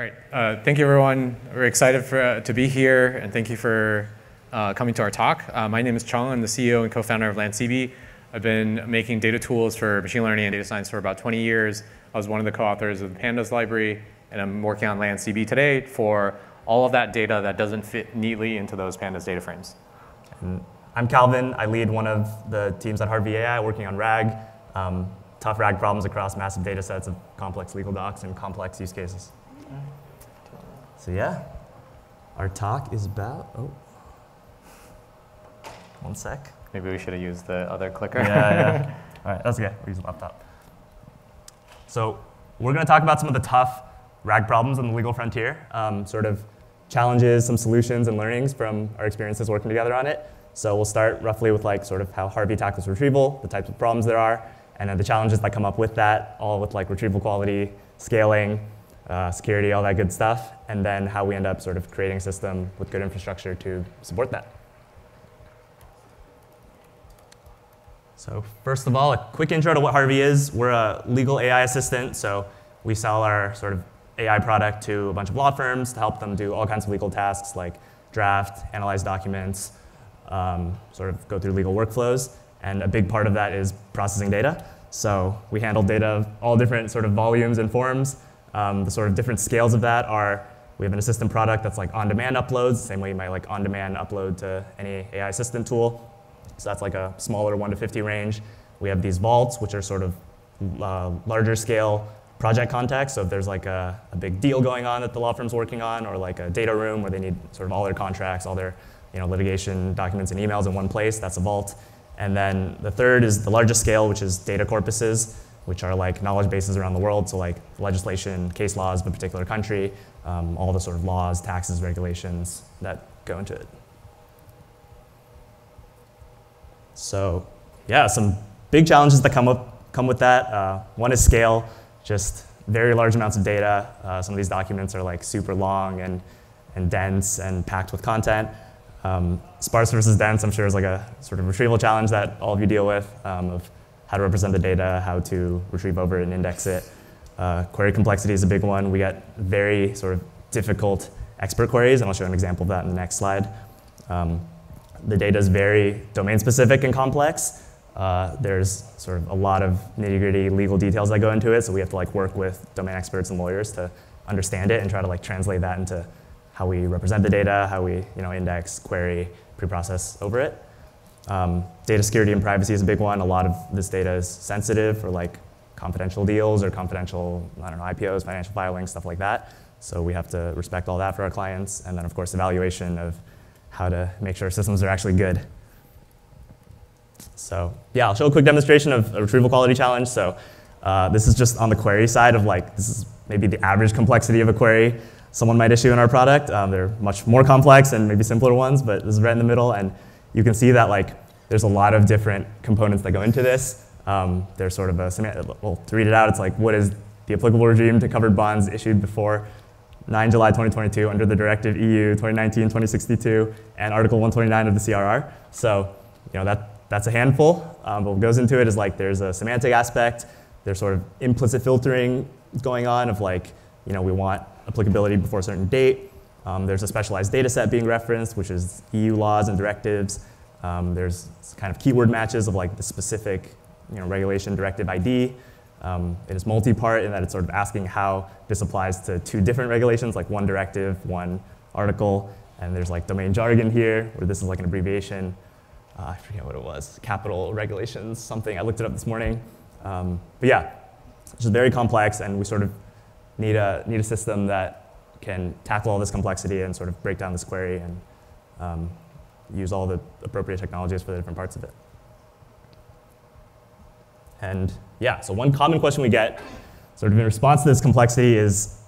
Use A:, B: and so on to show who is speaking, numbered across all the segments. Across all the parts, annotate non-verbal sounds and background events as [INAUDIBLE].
A: All right. Uh, thank you, everyone. We're excited for, uh, to be here, and thank you for uh, coming to our talk. Uh, my name is Chang. I'm the CEO and co-founder of LanceDB. I've been making data tools for machine learning and data science for about 20 years. I was one of the co-authors of the Pandas library, and I'm working on LanceDB today for all of that data that doesn't fit neatly into those Pandas data frames.
B: And I'm Calvin. I lead one of the teams at Harvey AI working on RAG, um, tough RAG problems across massive data sets of complex legal docs and complex use cases. So yeah, our talk is about, oh, one sec.
A: Maybe we should have used the other clicker.
B: Yeah, yeah. [LAUGHS] All right, that's okay. We'll use the laptop. So we're going to talk about some of the tough RAG problems on the legal frontier, um, sort of challenges, some solutions and learnings from our experiences working together on it. So we'll start roughly with like sort of how Harvey tackles retrieval, the types of problems there are, and then the challenges that come up with that, all with like retrieval quality, scaling, uh, security, all that good stuff, and then how we end up sort of creating a system with good infrastructure to support that. So first of all, a quick intro to what Harvey is. We're a legal AI assistant, so we sell our sort of AI product to a bunch of law firms to help them do all kinds of legal tasks like draft, analyze documents, um, sort of go through legal workflows. And a big part of that is processing data. So we handle data of all different sort of volumes and forms, um, the sort of different scales of that are we have an assistant product that's like on-demand uploads, same way you might like on-demand upload to any AI assistant tool. So that's like a smaller 1 to 50 range. We have these vaults, which are sort of uh, larger scale project context. So if there's like a, a, big deal going on that the law firm's working on, or like a data room where they need sort of all their contracts, all their you know, litigation documents and emails in one place, that's a vault. And then the third is the largest scale, which is data corpuses which are like knowledge bases around the world, so like legislation, case laws of a particular country, um, all the sort of laws, taxes, regulations that go into it. So yeah, some big challenges that come, up, come with that. Uh, one is scale, just very large amounts of data. Uh, some of these documents are like super long and, and dense and packed with content. Um, sparse versus dense, I'm sure is like a sort of retrieval challenge that all of you deal with um, of how to represent the data, how to retrieve over it and index it. Uh, query complexity is a big one. We get very sort of difficult expert queries, and I'll show an example of that in the next slide. Um, the data is very domain specific and complex. Uh, there's sort of a lot of nitty gritty legal details that go into it, so we have to like work with domain experts and lawyers to understand it and try to like translate that into how we represent the data, how we you know index, query, preprocess over it. Um, data security and privacy is a big one. A lot of this data is sensitive for like confidential deals or confidential, I don't know, IPOs, financial filings, stuff like that. So we have to respect all that for our clients. And then of course, evaluation of how to make sure systems are actually good. So yeah, I'll show a quick demonstration of a retrieval quality challenge. So uh, this is just on the query side of like, this is maybe the average complexity of a query someone might issue in our product. Um, they're much more complex and maybe simpler ones, but this is right in the middle. And you can see that like there's a lot of different components that go into this. Um, there's sort of a, well, to read it out, it's like what is the applicable regime to covered bonds issued before 9 July 2022 under the Directive EU 2019-2062 and Article 129 of the CRR. So, you know, that, that's a handful. Um, but what goes into it is like there's a semantic aspect, there's sort of implicit filtering going on of like, you know, we want applicability before a certain date. Um, there's a specialized data set being referenced, which is EU laws and directives. Um, there's kind of keyword matches of like the specific you know, regulation directive ID. Um, it is multi-part in that it's sort of asking how this applies to two different regulations, like one directive, one article, and there's like domain jargon here, where this is like an abbreviation. Uh, I forget what it was, capital regulations, something. I looked it up this morning. Um, but yeah, it's just very complex, and we sort of need a, need a system that can tackle all this complexity and sort of break down this query and um, use all the appropriate technologies for the different parts of it. And yeah, so one common question we get sort of in response to this complexity is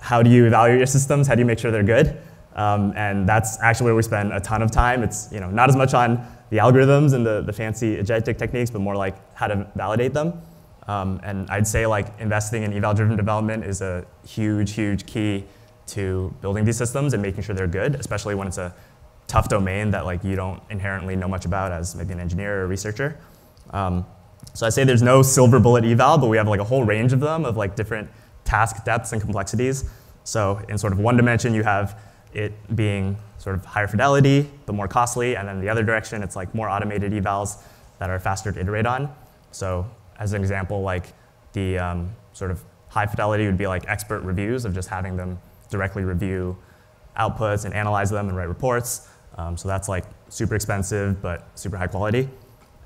B: how do you evaluate your systems? How do you make sure they're good? Um, and that's actually where we spend a ton of time. It's you know not as much on the algorithms and the, the fancy agentic techniques, but more like how to validate them. Um, and I'd say like investing in eval-driven development is a huge, huge key to building these systems and making sure they're good, especially when it's a tough domain that like you don't inherently know much about as maybe an engineer or a researcher. Um, so I say there's no silver bullet eval, but we have like a whole range of them of like different task depths and complexities. So in sort of one dimension, you have it being sort of higher fidelity, but more costly, and then the other direction, it's like more automated evals that are faster to iterate on. So as an example, like the um, sort of high fidelity would be like expert reviews of just having them directly review outputs and analyze them and write reports. Um, so that's like super expensive, but super high quality.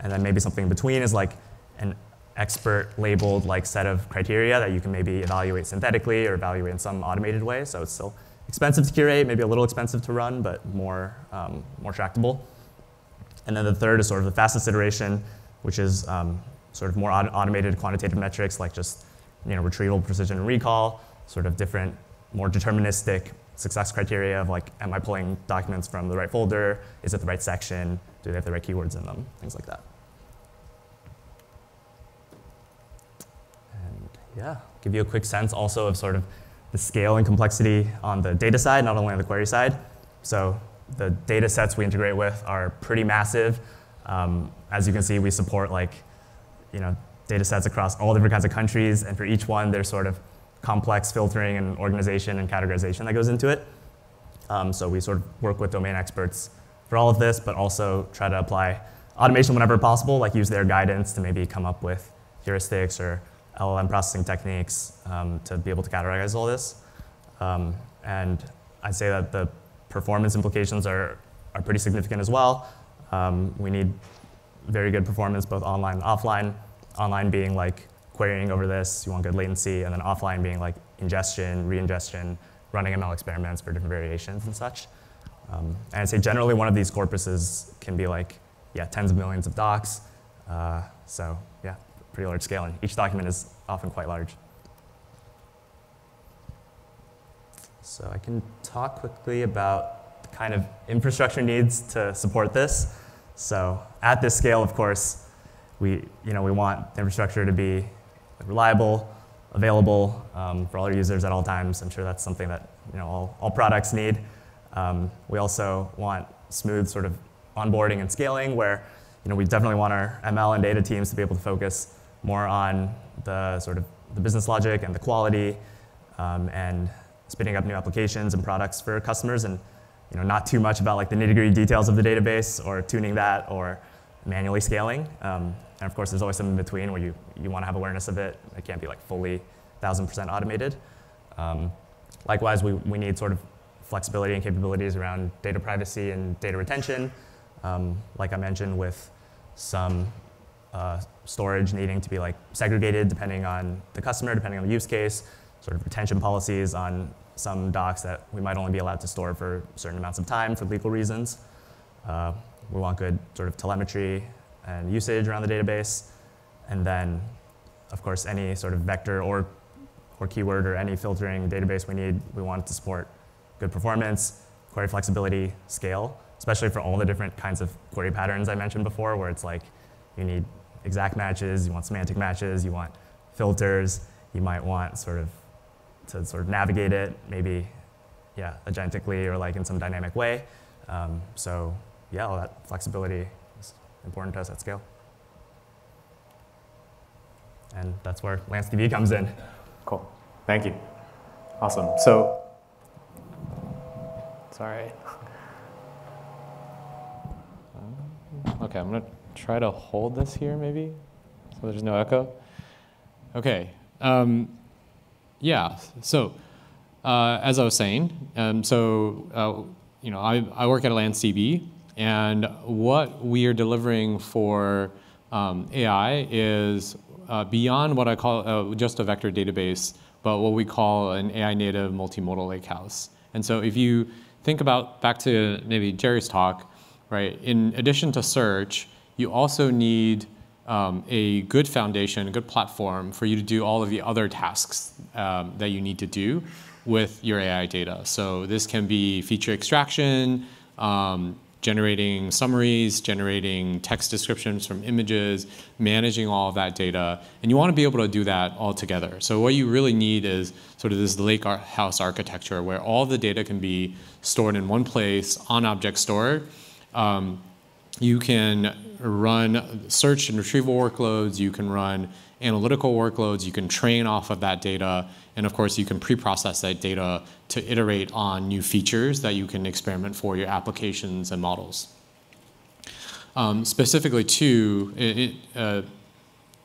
B: And then maybe something in between is like an expert labeled like set of criteria that you can maybe evaluate synthetically or evaluate in some automated way. So it's still expensive to curate, maybe a little expensive to run, but more, um, more tractable. And then the third is sort of the fastest iteration, which is um, sort of more auto automated quantitative metrics like just you know, retrieval precision and recall, sort of different, more deterministic success criteria of like, am I pulling documents from the right folder? Is it the right section? Do they have the right keywords in them? Things like that. And yeah, give you a quick sense also of sort of the scale and complexity on the data side, not only on the query side. So the data sets we integrate with are pretty massive. Um, as you can see, we support like, you know, data sets across all different kinds of countries, and for each one, there's sort of complex filtering and organization and categorization that goes into it. Um, so we sort of work with domain experts for all of this, but also try to apply automation whenever possible, like use their guidance to maybe come up with heuristics or LLM processing techniques um, to be able to categorize all this. Um, and I'd say that the performance implications are, are pretty significant as well. Um, we need very good performance both online and offline. Online being like querying over this, you want good latency, and then offline being like ingestion, re-ingestion, running ML experiments for different variations and such. Um, and I'd say generally one of these corpuses can be like, yeah, tens of millions of docs. Uh, so yeah, pretty large scale, and each document is often quite large. So I can talk quickly about the kind of infrastructure needs to support this. So at this scale, of course, we, you know, we want the infrastructure to be reliable, available um, for all our users at all times. I'm sure that's something that you know, all, all products need. Um, we also want smooth sort of onboarding and scaling where you know, we definitely want our ML and data teams to be able to focus more on the sort of the business logic and the quality um, and spinning up new applications and products for customers and you know, not too much about like the nitty-gritty details of the database or tuning that or manually scaling. Um, and of course, there's always some in between where you, you want to have awareness of it. It can't be like fully 1,000% automated. Um, likewise, we, we need sort of flexibility and capabilities around data privacy and data retention. Um, like I mentioned, with some uh, storage needing to be like segregated depending on the customer, depending on the use case, sort of retention policies on some docs that we might only be allowed to store for certain amounts of time for legal reasons. Uh, we want good sort of telemetry and usage around the database. And then, of course, any sort of vector or, or keyword or any filtering database we need, we want it to support good performance, query flexibility, scale, especially for all the different kinds of query patterns I mentioned before, where it's like you need exact matches, you want semantic matches, you want filters, you might want sort of to sort of navigate it, maybe, yeah, agentically or like in some dynamic way. Um, so yeah, all that flexibility is important to us at scale. And that's where LanceDB comes in.
A: Cool. Thank you. Awesome. So, sorry. [LAUGHS] Okay, I'm going to try to hold this here maybe so there's no echo. Okay. Um, yeah, so uh, as I was saying, um, so uh, you know, I, I work at LanceDB, and what we are delivering for um, AI is uh, beyond what I call uh, just a vector database, but what we call an AI native multimodal lakehouse. And so if you think about back to maybe Jerry's talk, right, in addition to search, you also need um, a good foundation, a good platform for you to do all of the other tasks um, that you need to do with your AI data. So this can be feature extraction, um, generating summaries, generating text descriptions from images, managing all of that data. And you want to be able to do that all together. So what you really need is sort of this lake house architecture where all the data can be stored in one place on object store. Um, you can run search and retrieval workloads, you can run analytical workloads, you can train off of that data, and of course you can pre-process that data to iterate on new features that you can experiment for your applications and models. Um, specifically too, it, it, uh,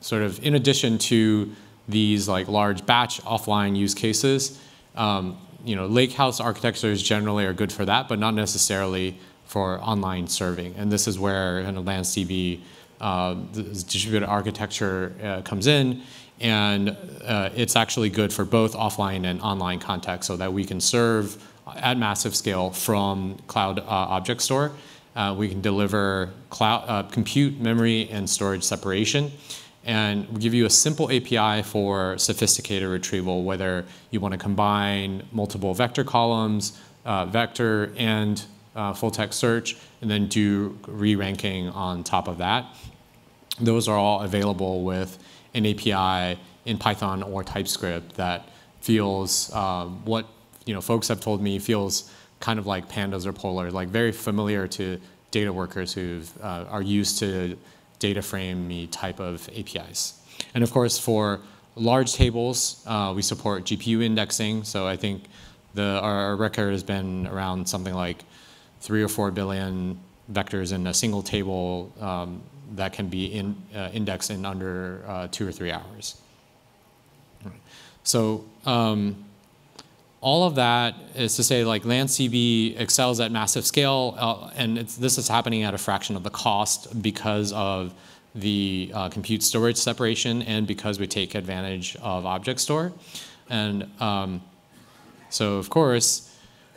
A: sort of in addition to these like large batch offline use cases, um, you know, lakehouse architectures generally are good for that, but not necessarily for online serving. And this is where kind of LanceDB, uh, distributed architecture uh, comes in. And uh, it's actually good for both offline and online context so that we can serve at massive scale from Cloud uh, Object Store. Uh, we can deliver cloud, uh, compute, memory, and storage separation. And we give you a simple API for sophisticated retrieval, whether you want to combine multiple vector columns, vector and uh, full text search, and then do re-ranking on top of that. Those are all available with an API in Python or TypeScript that feels um, what you know folks have told me feels kind of like pandas or polar, like very familiar to data workers who uh, are used to data frame type of APIs. And of course, for large tables, uh, we support GPU indexing. So I think the, our record has been around something like three or four billion vectors in a single table um, that can be in, uh, indexed in under uh, two or three hours. So um, all of that is to say like LanceDB excels at massive scale uh, and this is happening at a fraction of the cost because of the uh, compute storage separation and because we take advantage of object store. And um, so of course,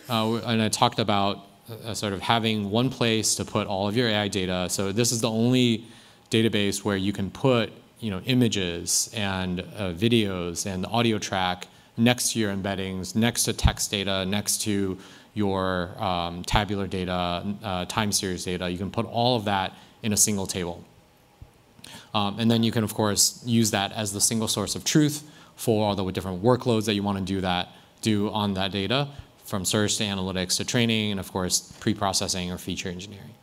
A: uh, and I talked about uh, sort of having one place to put all of your AI data. So this is the only database where you can put you know, images and uh, videos and audio track next to your embeddings, next to text data, next to your um, tabular data, uh, time series data. You can put all of that in a single table. Um, and then you can, of course, use that as the single source of truth for all the different workloads that you want to do that do on that data from search to analytics to training, and of course, pre-processing or feature engineering.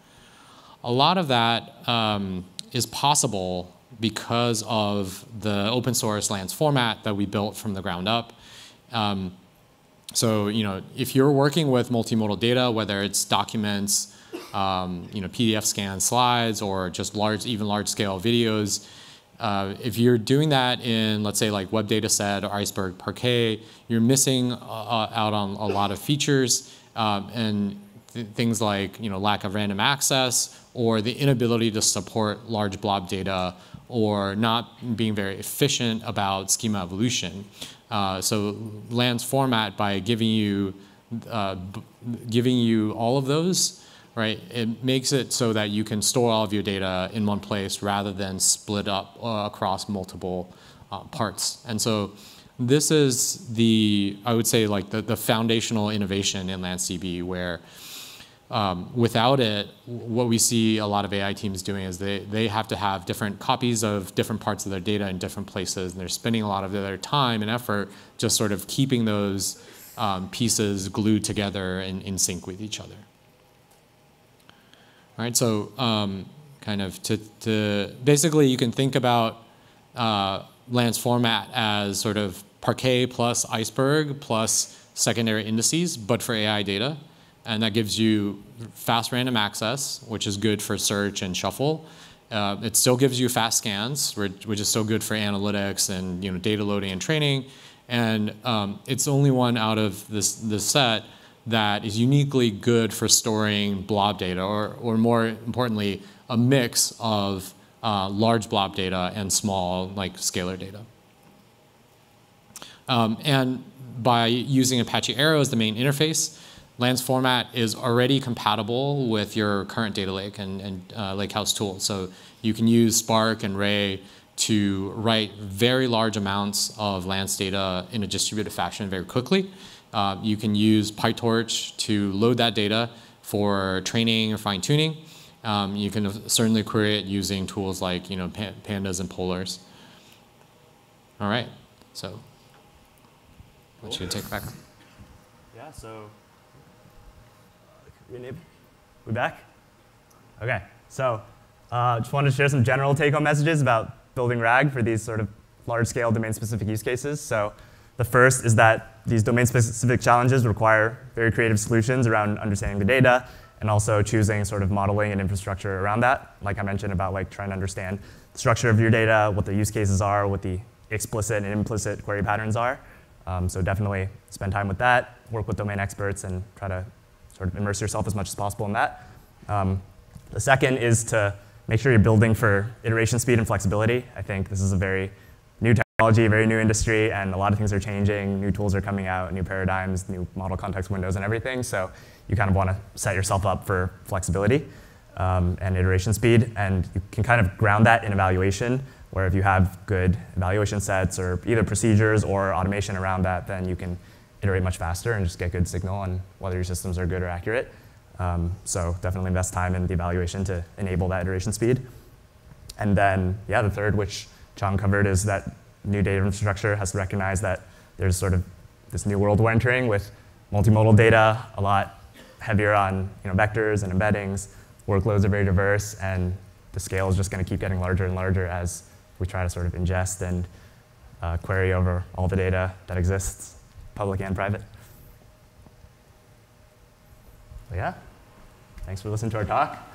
A: A lot of that um, is possible because of the open source Lance format that we built from the ground up. Um, so, you know, if you're working with multimodal data, whether it's documents, um, you know, PDF scan slides, or just large, even large scale videos, uh, if you're doing that in, let's say, like WebDataset or Iceberg Parquet, you're missing uh, uh, out on a lot of features um, and th things like you know, lack of random access or the inability to support large blob data or not being very efficient about schema evolution. Uh, so Lance format, by giving you, uh, giving you all of those, right? It makes it so that you can store all of your data in one place rather than split up uh, across multiple uh, parts. And so this is the, I would say like the, the foundational innovation in LanceDB where um, without it, what we see a lot of AI teams doing is they, they have to have different copies of different parts of their data in different places, and they're spending a lot of their time and effort just sort of keeping those um, pieces glued together and in sync with each other. All right, so um, kind of to, to, basically you can think about uh, Lance format as sort of Parquet plus Iceberg plus secondary indices, but for AI data. And that gives you fast random access, which is good for search and shuffle. Uh, it still gives you fast scans, which is still good for analytics and you know, data loading and training. And um, it's only one out of this, this set that is uniquely good for storing blob data, or, or more importantly, a mix of uh, large blob data and small, like scalar data. Um, and by using Apache Arrow as the main interface, Lance format is already compatible with your current data lake and, and uh, lakehouse tools. So you can use Spark and Ray to write very large amounts of Lance data in a distributed fashion very quickly. Uh, you can use PyTorch to load that data for training or fine tuning. Um, you can certainly query it using tools like you know pandas and polars. All right, so cool. what you take back?
B: Yeah, so rename. We back? Okay, So uh, just wanted to share some general take-home messages about building RAG for these sort of large-scale domain-specific use cases. So the first is that these domain-specific challenges require very creative solutions around understanding the data and also choosing sort of modeling and infrastructure around that. Like I mentioned about like trying to understand the structure of your data, what the use cases are, what the explicit and implicit query patterns are. Um, so definitely spend time with that, work with domain experts, and try to sort of immerse yourself as much as possible in that. Um, the second is to make sure you're building for iteration speed and flexibility. I think this is a very technology, very new industry, and a lot of things are changing. New tools are coming out, new paradigms, new model context windows, and everything. So you kind of want to set yourself up for flexibility um, and iteration speed, and you can kind of ground that in evaluation, where if you have good evaluation sets or either procedures or automation around that, then you can iterate much faster and just get good signal on whether your systems are good or accurate. Um, so definitely invest time in the evaluation to enable that iteration speed. And then, yeah, the third, which Chang covered, is that new data infrastructure has to recognize that there's sort of this new world we're entering with multimodal data, a lot heavier on you know, vectors and embeddings. Workloads are very diverse, and the scale is just going to keep getting larger and larger as we try to sort of ingest and uh, query over all the data that exists, public and private. So yeah, thanks for listening to our talk.